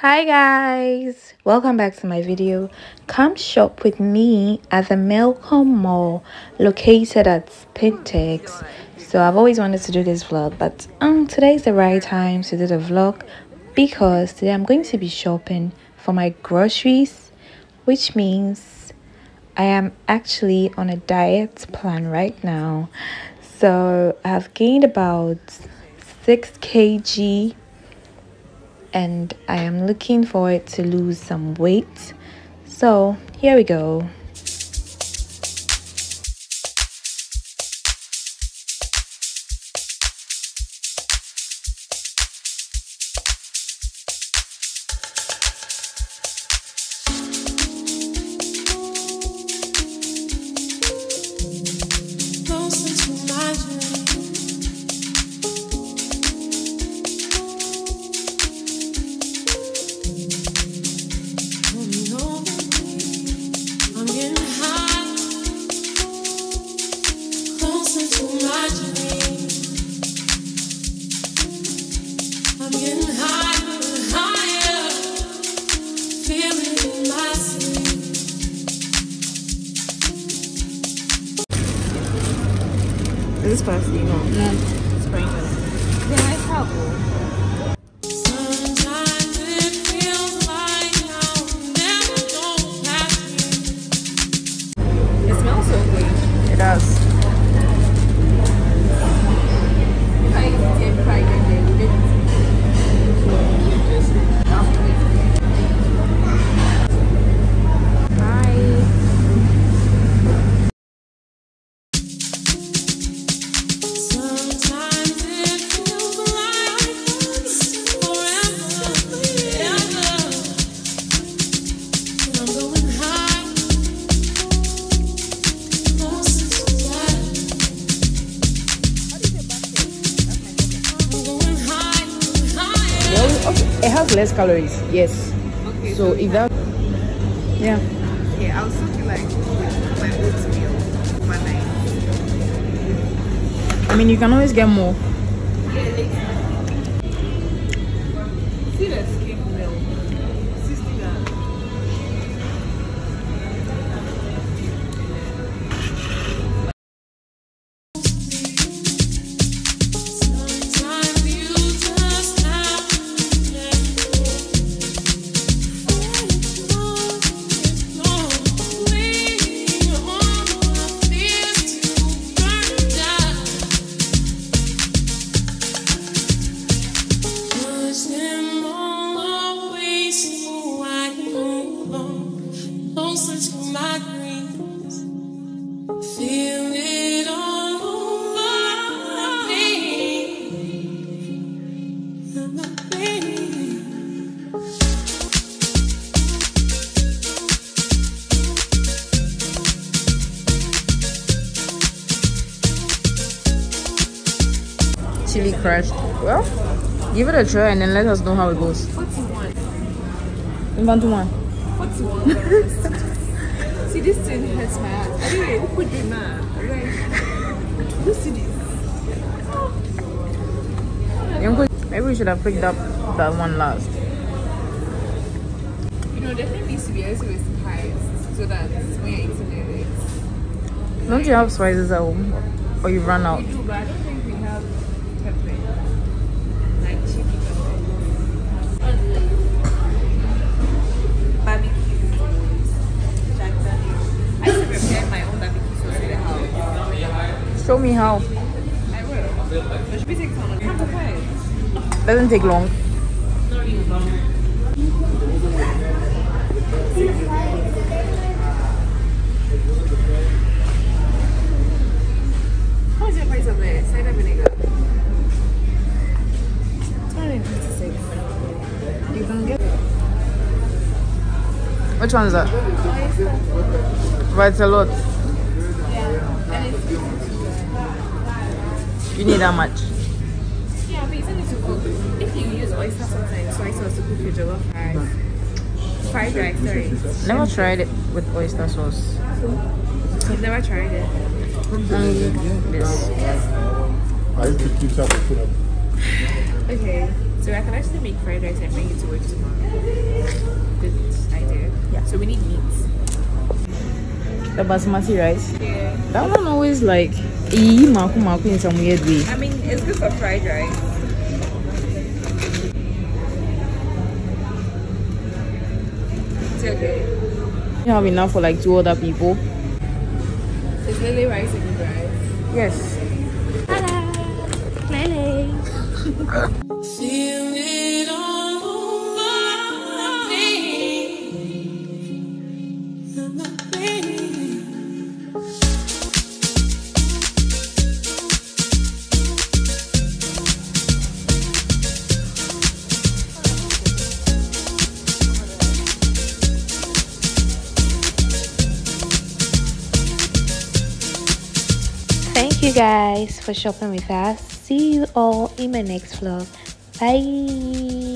hi guys. Welcome back to my video. Come shop with me at the Melcom Mall located at Spintex. So I've always wanted to do this vlog but um today is the right time to do the vlog because today I'm going to be shopping for my groceries which means I am actually on a diet plan right now. So I've gained about 6 kg and I am looking forward to lose some weight. So here we go. Is this spicy? No. No. Sprinkle. Yeah, I have has less calories. Yes. Okay, So if that, yeah. yeah, I was talking like with my oatmeal overnight. I mean, you can always get more. See the skim Chili crushed. Well, give it a try and then let us know how it goes. Forty-one. Inventuman. Forty-one. see, this thing hurts my heart. I didn't even put the man. Like, you see this? Maybe we should have picked up that one last. You know, definitely needs to be a little bit spiced so that when you're eating it, it's Don't you have spices at home? Or you run out? Show me how. I will. Doesn't take long. How is your price of the cider vinegar? 256. You can get Which one is that? But it's a lot. You need that much? Yeah, but you still need to cook. If you use oyster sauce and soy sauce to cook your jollof rice, fried rice, sorry. Never tried it with oyster sauce. You've never tried it? This. Okay, so I can actually make fried rice and bring it to work tomorrow. Good idea. Yeah. So we need meat. The basmati rice? Yeah. That one always like ee maku maku in some weird way. I mean, it's good for fried rice. It's okay. You have enough for like two other people. Is lily rice a good rice? Yes. Feel it Thank you guys for shopping with us. See you all in my next vlog. Bye.